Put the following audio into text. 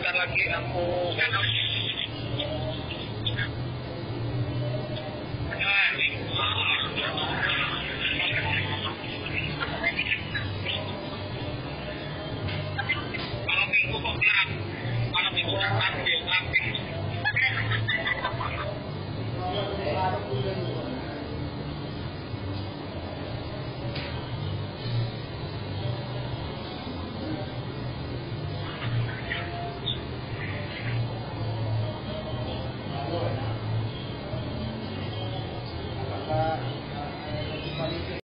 kan gue